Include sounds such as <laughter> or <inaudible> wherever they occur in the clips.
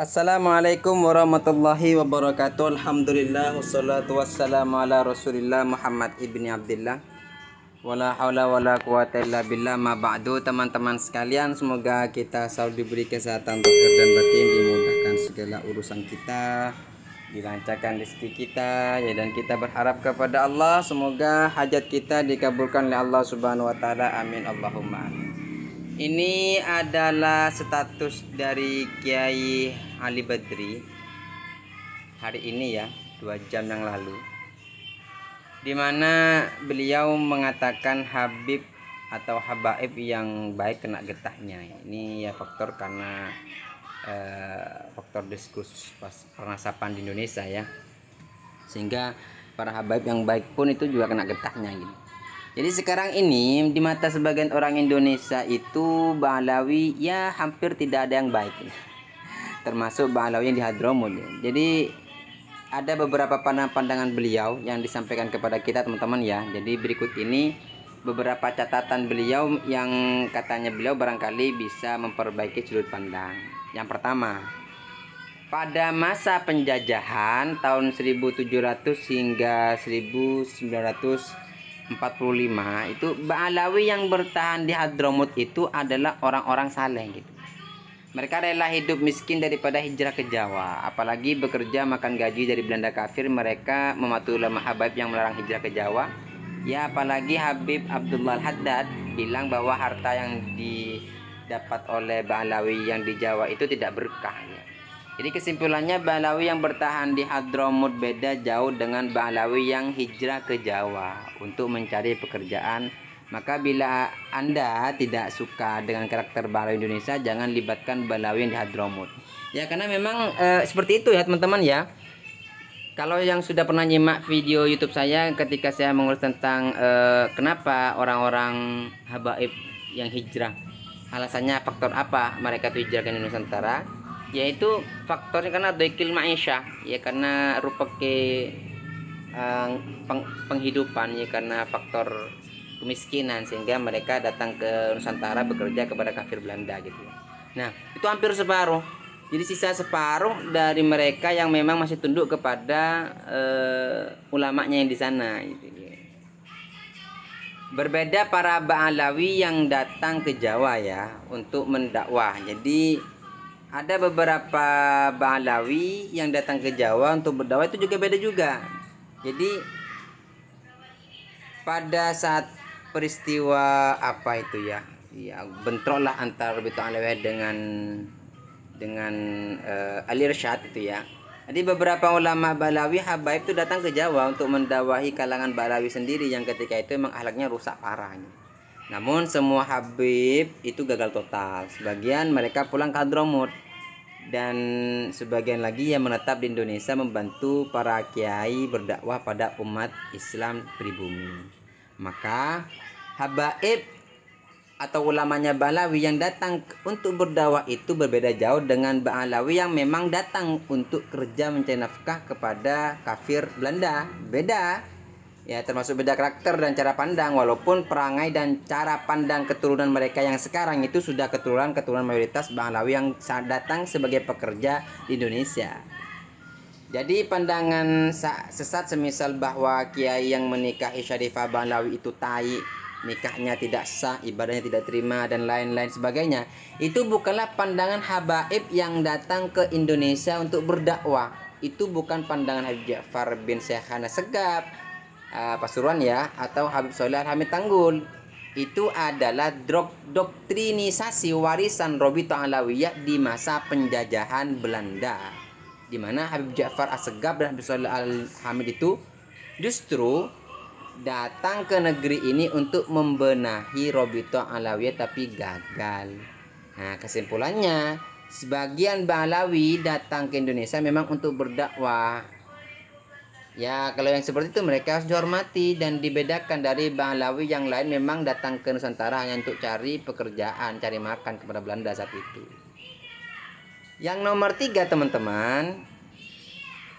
Assalamualaikum warahmatullahi wabarakatuh. Alhamdulillah Wassalatu wassalamu ala rasulillah Muhammad ibni Abdullah Wala hawla wala quwata illa billah Ma ba'du. Teman-teman sekalian Semoga kita selalu diberi kesehatan Zahir dan batin Dimudahkan segala urusan kita Dilancarkan rezeki kita ya Dan kita berharap kepada Allah. Semoga hajat kita dikabulkan oleh Allah subhanahu wa ta'ala. Amin. Allahumma amin. Ini adalah status dari Kiai Ali Badri hari ini ya, dua jam yang lalu. Di mana beliau mengatakan Habib atau Habaib yang baik kena getahnya. Ini ya faktor karena eh, faktor diskus pas pernasapan di Indonesia ya. Sehingga para Habaib yang baik pun itu juga kena getahnya gitu. Jadi sekarang ini di mata sebagian orang Indonesia itu Ba'alawi ya hampir tidak ada yang baik. Termasuk Ba'alawi yang di Hadramut. Jadi ada beberapa pandangan-pandangan beliau yang disampaikan kepada kita teman-teman ya. Jadi berikut ini beberapa catatan beliau yang katanya beliau barangkali bisa memperbaiki sudut pandang. Yang pertama, pada masa penjajahan tahun 1700 hingga 1900 45 itu Ba'alawi yang bertahan di Hadramut itu adalah orang-orang saleh gitu. Mereka rela hidup miskin daripada hijrah ke Jawa. Apalagi bekerja makan gaji dari Belanda kafir, mereka mematuhi ulama Habib yang melarang hijrah ke Jawa. Ya apalagi Habib Abdullah Haddad bilang bahwa harta yang didapat oleh Ba'alawi yang di Jawa itu tidak berkah. Jadi kesimpulannya Balawi yang bertahan di Hadramut beda jauh dengan Balawi yang hijrah ke Jawa untuk mencari pekerjaan. Maka bila Anda tidak suka dengan karakter Balawi Indonesia, jangan libatkan Balawi yang di Hadramut. Ya karena memang e, seperti itu ya teman-teman ya. Kalau yang sudah pernah nyimak video YouTube saya ketika saya mengurus tentang e, kenapa orang-orang habaib yang hijrah, alasannya faktor apa mereka itu hijrah ke Nusantara, yaitu faktornya karena doikil maisha ya karena rupa ke uh, peng, penghidupan ya karena faktor kemiskinan sehingga mereka datang ke Nusantara bekerja kepada kafir Belanda gitu. Nah itu hampir separuh. Jadi sisa separuh dari mereka yang memang masih tunduk kepada uh, ulamanya yang di sana gitu. Berbeda para Ba'alawi yang datang ke Jawa ya untuk mendakwah. Jadi ada beberapa Balawi yang datang ke Jawa untuk berdakwah itu juga beda juga. Jadi pada saat peristiwa apa itu ya, ya bentroklah antara Rabi'ah Alawiyah dengan dengan uh, Ali Rashad itu ya. Jadi beberapa ulama Balawi Habaib itu datang ke Jawa untuk mendakwahi kalangan Balawi sendiri yang ketika itu memang ahlaknya rusak parah. Namun semua Habib itu gagal total. Sebagian mereka pulang ke Hadramut dan sebagian lagi yang menetap di Indonesia membantu para kiai berdakwah pada umat Islam pribumi. Maka habaib atau ulamanya Balawi yang datang untuk berdakwah itu berbeda jauh dengan Balawi yang memang datang untuk kerja mencari nafkah kepada kafir Belanda. Beda ya termasuk beda karakter dan cara pandang walaupun perangai dan cara pandang keturunan mereka yang sekarang itu sudah keturunan keturunan mayoritas Banglawi yang datang sebagai pekerja di Indonesia. Jadi pandangan sesat semisal bahwa kiai yang menikahi Syarifah Banglawi itu tai, nikahnya tidak sah, ibadahnya tidak terima dan lain-lain sebagainya. Itu bukanlah pandangan habaib yang datang ke Indonesia untuk berdakwah. Itu bukan pandangan Habib Ja'far bin Syekhana Segap uh, Pasuruan ya atau Habib Soleh Hamid Tanggul itu adalah dok doktrinisasi warisan Robito Alawiyah di masa penjajahan Belanda di mana Habib Ja'far Assegaf dan Habib Soleh Al Hamid itu justru datang ke negeri ini untuk membenahi Robito Alawiyah tapi gagal. Nah, kesimpulannya sebagian Balawi datang ke Indonesia memang untuk berdakwah Ya, kalau yang seperti itu mereka harus dihormati dan dibedakan dari Banglawi yang lain memang datang ke Nusantara hanya untuk cari pekerjaan, cari makan kepada Belanda saat itu. Yang nomor tiga teman-teman,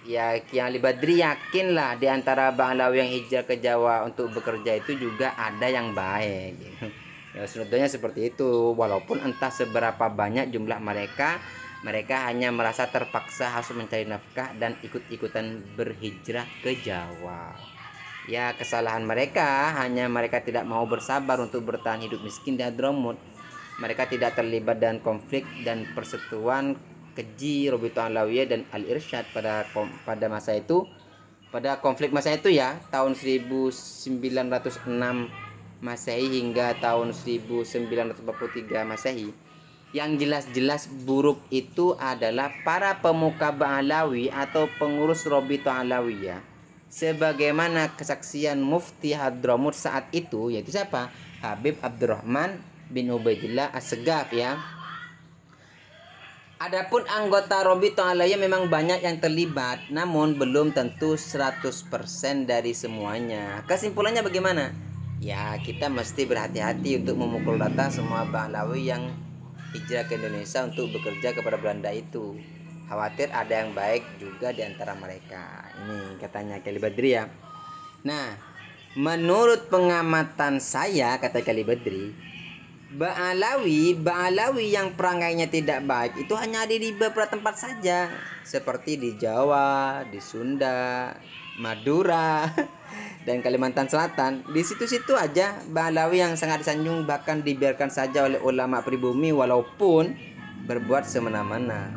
ya Kiai Badri yakinlah di antara Banglawi yang hijrah ke Jawa untuk bekerja itu juga ada yang baik. <laughs> Ya sebetulnya seperti itu, walaupun entah seberapa banyak jumlah mereka Mereka hanya merasa terpaksa harus mencari nafkah dan ikut-ikutan berhijrah ke Jawa. Ya, kesalahan mereka hanya mereka tidak mau bersabar untuk bertahan hidup miskin di Hadramut. Mereka tidak terlibat dalam konflik dan persetujuan keji Robito Alawiyah dan Al Irsyad pada pada masa itu. Pada konflik masa itu ya, tahun 1906 Masehi hingga tahun 1943 Masehi yang jelas-jelas buruk itu adalah para pemuka Ba'alawi atau pengurus Robito Alawiyah sebagaimana kesaksian Mufti Hadramut saat itu yaitu siapa? Habib Abdurrahman bin Ubaidillah As-Segaf ya Adapun anggota Robito Alawiyah memang banyak yang terlibat namun belum tentu 100% dari semuanya kesimpulannya bagaimana? Ya kita mesti berhati-hati untuk memukul rata semua Ba'alawi yang hijrah ke Indonesia untuk bekerja kepada Belanda itu. Khawatir ada yang baik juga di antara mereka. Ini katanya Kali Badri ya. Nah, menurut pengamatan saya kata Kali Badri, Ba'alawi, Ba'alawi yang perangainya tidak baik itu hanya ada di beberapa tempat saja, seperti di Jawa, di Sunda, Madura, <laughs> dan Kalimantan Selatan. Di situ-situ aja Balawi yang sangat disanjung bahkan dibiarkan saja oleh ulama pribumi walaupun berbuat semena-mena.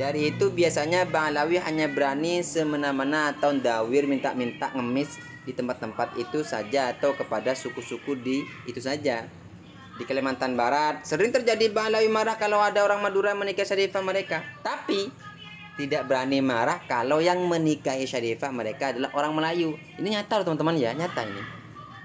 Dari itu biasanya Balawi hanya berani semena-mena atau dawir minta-minta ngemis di tempat-tempat itu saja atau kepada suku-suku di itu saja. Di Kalimantan Barat sering terjadi Balawi marah kalau ada orang Madura menikah syarifah mereka. Tapi tidak berani marah kalau yang menikahi syarifah mereka adalah orang Melayu. Ini nyata teman-teman ya, nyata ini.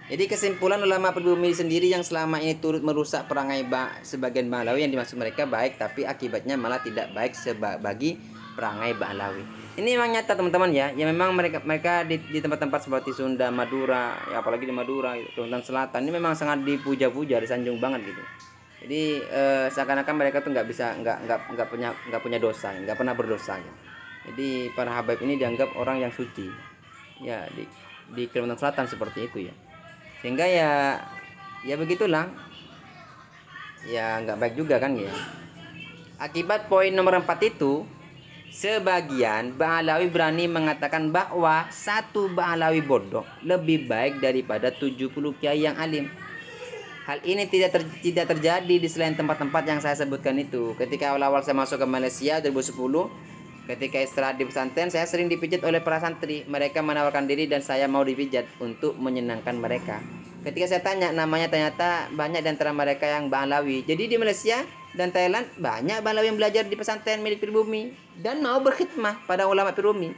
Jadi kesimpulan ulama pribumi sendiri yang selama ini turut merusak perangai ba sebagian Balawi yang dimaksud mereka baik tapi akibatnya malah tidak baik bagi perangai Balawi. Ini memang nyata teman-teman ya. Ya memang mereka mereka di, tempat-tempat seperti Sunda, Madura, ya apalagi di Madura, Kalimantan Selatan ini memang sangat dipuja-puja, disanjung banget gitu jadi eh, seakan-akan mereka tuh nggak bisa nggak nggak nggak punya nggak punya dosa nggak pernah berdosa gitu. jadi para habaib ini dianggap orang yang suci ya di di Kalimantan Selatan seperti itu ya sehingga ya ya begitulah ya nggak baik juga kan ya akibat poin nomor 4 itu Sebagian Ba'alawi berani mengatakan bahwa satu Ba'alawi bodoh lebih baik daripada 70 kiai yang alim. Hal ini tidak ter, tidak terjadi di selain tempat-tempat yang saya sebutkan itu. Ketika awal-awal saya masuk ke Malaysia 2010, ketika istirahat di pesantren, saya sering dipijat oleh para santri. Mereka menawarkan diri dan saya mau dipijat untuk menyenangkan mereka. Ketika saya tanya namanya ternyata banyak di antara mereka yang Balawi. Jadi di Malaysia dan Thailand banyak Balawi yang belajar di pesantren milik pribumi dan mau berkhidmah pada ulama pribumi.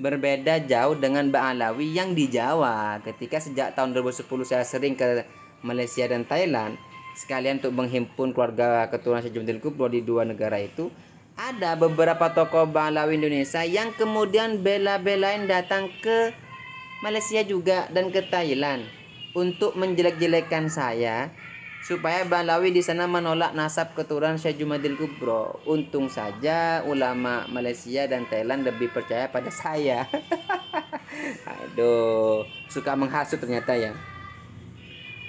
Berbeda jauh dengan Ba'alawi yang di Jawa. Ketika sejak tahun 2010 saya sering ke Malaysia dan Thailand sekalian untuk menghimpun keluarga keturunan Syekh Jumadil Kubro di dua negara itu ada beberapa tokoh Balawi Indonesia yang kemudian bela-belain datang ke Malaysia juga dan ke Thailand untuk menjelek-jelekan saya supaya Balawi di sana menolak nasab keturunan Syekh Jumadil Kubro. Untung saja ulama Malaysia dan Thailand lebih percaya pada saya. <laughs> Aduh, suka menghasut ternyata ya.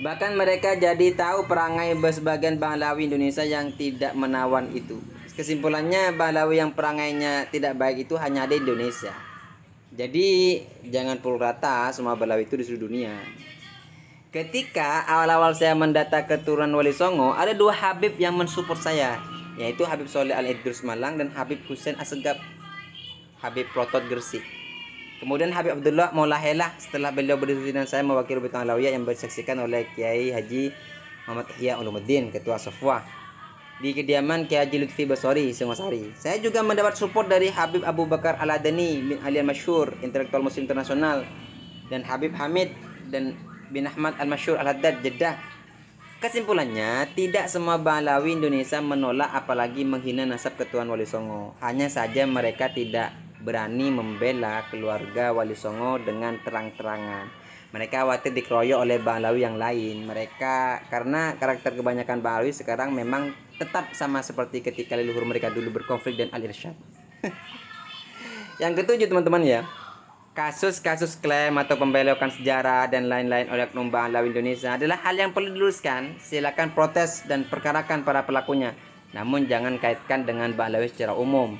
Bahkan mereka jadi tahu perangai sebagian Balawi Indonesia yang tidak menawan itu. Kesimpulannya Balawi yang perangainya tidak baik itu hanya ada di Indonesia. Jadi jangan pukul rata semua Balawi itu di seluruh dunia. Ketika awal-awal saya mendata keturunan Wali Songo, ada dua Habib yang mensupport saya, yaitu Habib Soleh Al Idrus Malang dan Habib Hussein Asegab, Habib Protot Gresik. Kemudian Habib Abdullah Maulahelah setelah beliau berdiskusi dengan saya mewakili Rubitang Alawiyah yang disaksikan oleh Kiai Haji Muhammad Ihya Ulumuddin, Ketua Sofwa di kediaman Kiai Haji Lutfi Basori, Singosari. Saya juga mendapat support dari Habib Abu Bakar Al-Adani bin Alian Masyur, intelektual muslim internasional dan Habib Hamid dan bin Ahmad Al-Masyur Al-Haddad Jeddah. Kesimpulannya, tidak semua Balawi Indonesia menolak apalagi menghina nasab Ketuan Wali Songo. Hanya saja mereka tidak berani membela keluarga Wali Songo dengan terang-terangan. Mereka khawatir dikeroyok oleh Balawi yang lain. Mereka karena karakter kebanyakan Balawi sekarang memang tetap sama seperti ketika leluhur mereka dulu berkonflik dan al-irsyad. <laughs> yang ketujuh teman-teman ya. Kasus-kasus klaim atau pembelokan sejarah dan lain-lain oleh oknum Balawi Indonesia adalah hal yang perlu diluruskan. Silakan protes dan perkarakan para pelakunya. Namun jangan kaitkan dengan Balawi secara umum.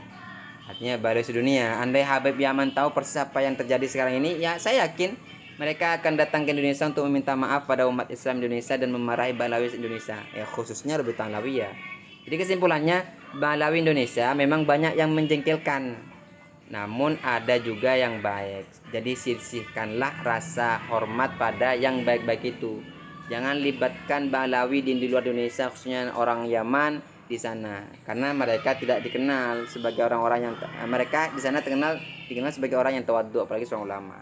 Artinya Balawi sedunia andai Habib Yaman tahu persis apa yang terjadi sekarang ini ya saya yakin mereka akan datang ke Indonesia untuk meminta maaf pada umat Islam Indonesia dan memarahi Balawi Indonesia. Ya khususnya lebih Tanlawi ya jadi kesimpulannya Balawi Indonesia memang banyak yang menjengkelkan namun ada juga yang baik jadi sisihkanlah rasa hormat pada yang baik-baik itu jangan libatkan Balawi di, luar Indonesia khususnya orang Yaman di sana karena mereka tidak dikenal sebagai orang-orang yang mereka di sana terkenal dikenal sebagai orang yang tawadhu apalagi seorang ulama.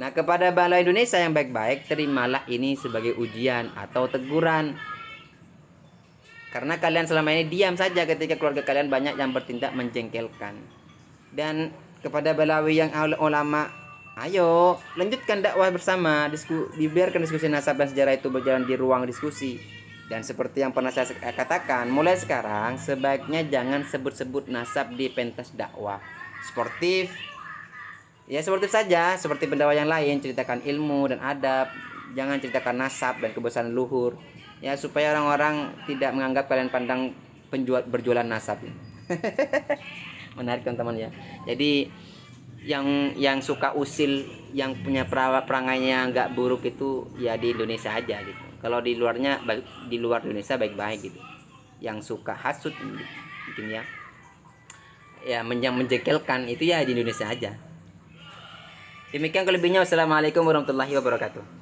Nah, kepada bala Indonesia yang baik-baik terimalah ini sebagai ujian atau teguran. Karena kalian selama ini diam saja ketika keluarga kalian banyak yang bertindak menjengkelkan. Dan kepada Balawi yang ulama, ayo lanjutkan dakwah bersama, disku, dibiarkan diskusi nasab dan sejarah itu berjalan di ruang diskusi dan seperti yang pernah saya katakan, mulai sekarang sebaiknya jangan sebut-sebut nasab di pentas dakwah. Sportif, ya sportif saja, seperti pendakwah yang lain, ceritakan ilmu dan adab. Jangan ceritakan nasab dan kebesaran luhur. Ya supaya orang-orang tidak menganggap kalian pandang penjual berjualan nasab. <laughs> Menarik teman-teman ya. Jadi yang yang suka usil, yang punya perangainya nggak buruk itu ya di Indonesia aja gitu. Kalau di luarnya di luar Indonesia baik-baik gitu. Yang suka hasut mungkin ya. Ya yang menjekelkan itu ya di Indonesia aja. Demikian kelebihnya wassalamualaikum warahmatullahi wabarakatuh